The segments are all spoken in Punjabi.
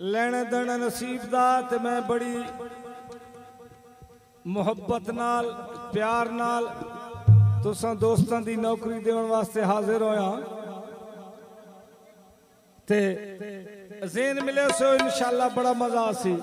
ਲੈਣਾ ਦੇਣਾ ਨਸੀਬ ਦਾ ਤੇ ਮੈਂ ਬੜੀ ਮੁਹੱਬਤ ਨਾਲ, ਪਿਆਰ ਨਾਲ ਤੁਸਾਂ ਦੋਸਤਾਂ ਦੀ ਨੌਕਰੀ ਦੇਣ ਵਾਸਤੇ ਹਾਜ਼ਰ ਹੋਇਆ। ਤੇ ਜ਼ੇਨ ਮਿਲੇ ਸੋ, ਇਨਸ਼ਾਅੱਲਾ ਬੜਾ ਮਜ਼ਾ ਸੀ।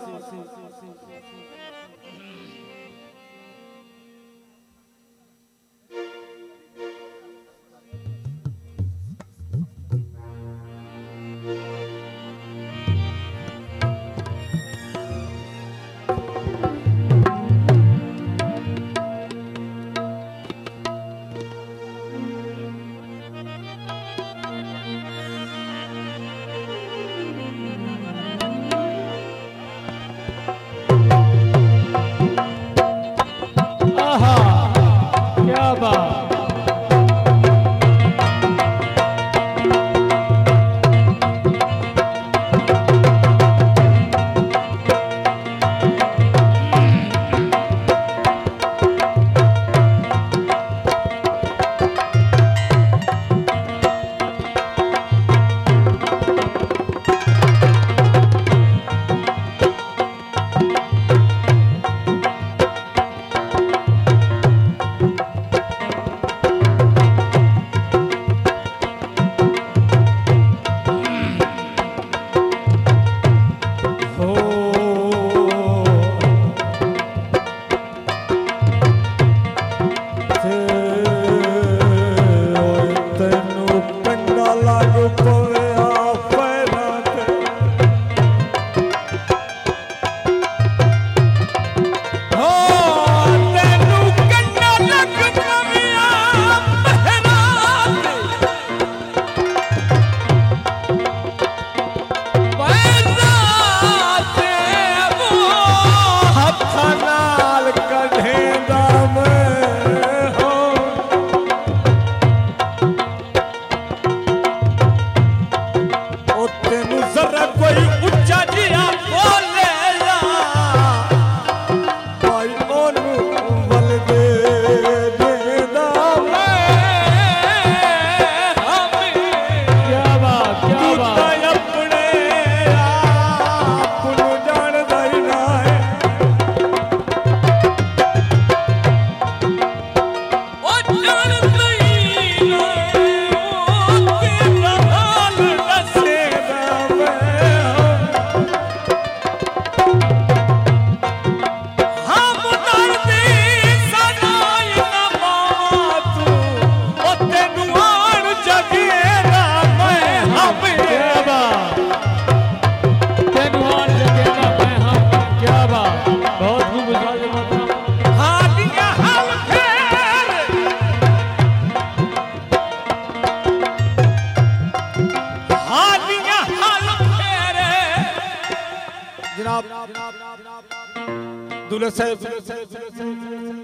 ਦੁਲੇ ਸਾਹਿਬ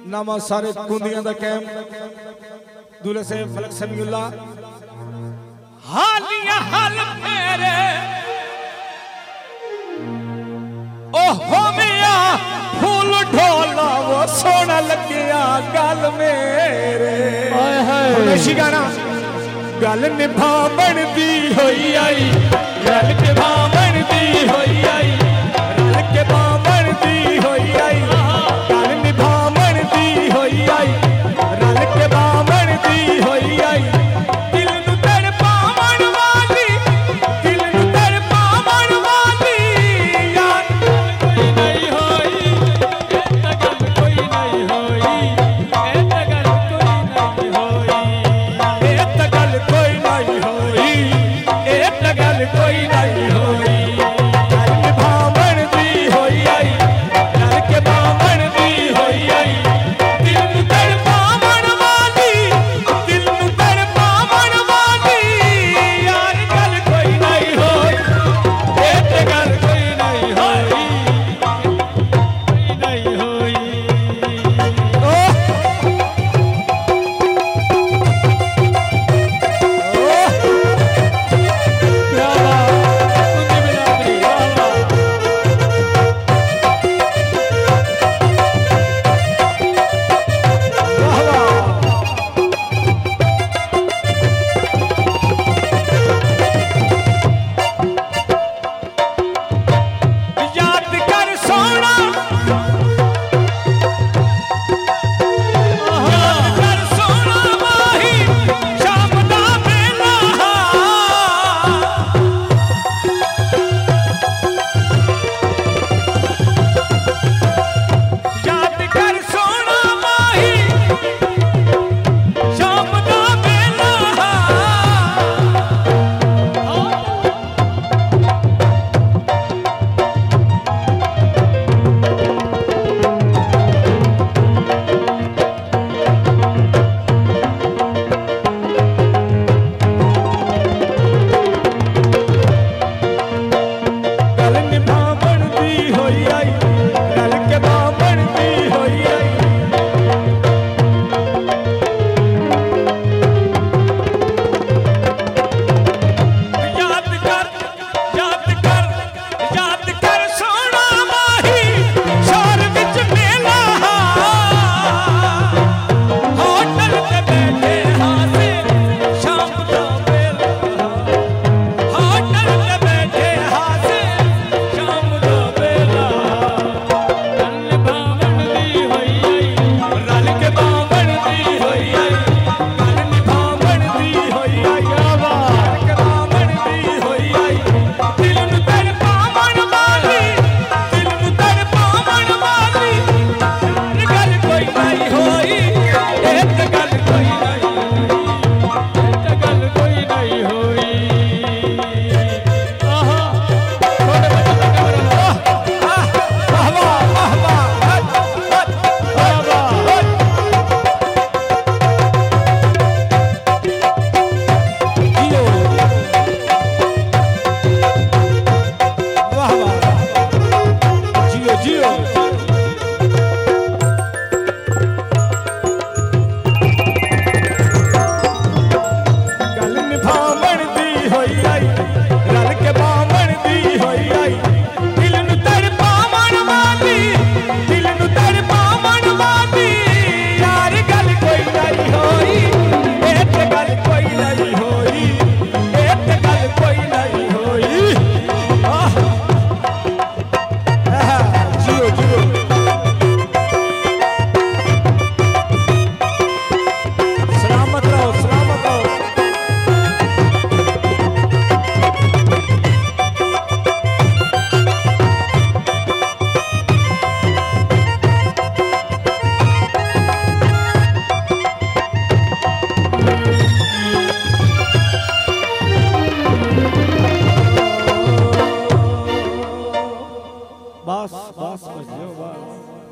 ਨਾਮਾ ਸਾਰੇ ਕੁੰਦੀਆਂ ਦਾ ਕੈਮ। ਦੁਲੇ ਸਾਹਿਬ ਫਲਕ ਸਮੀਉੱਲਾ ਹਾਲੀਆ ਹਾਲ ਫੇਰੇ। ਓਹੋ ਮਿਆ ਫੁੱਲ ਢੋਲਾ ਵੋ ਸੋਹਣਾ ਲੱਗਿਆ ਗੱਲ ਮੇਰੇ। ਹਾਏ ਹਾਏ। ਨਸ਼ੀ ਗਾਣਾ। ਗੱਲ ਨਿਭਾਵਣ ਦੀ ਹੋਈ ਆਈ। ਗੱਲ ਨਿਭਾਵਣ ਦੀ ਹੋਈ Bye. Fácil, mas eu,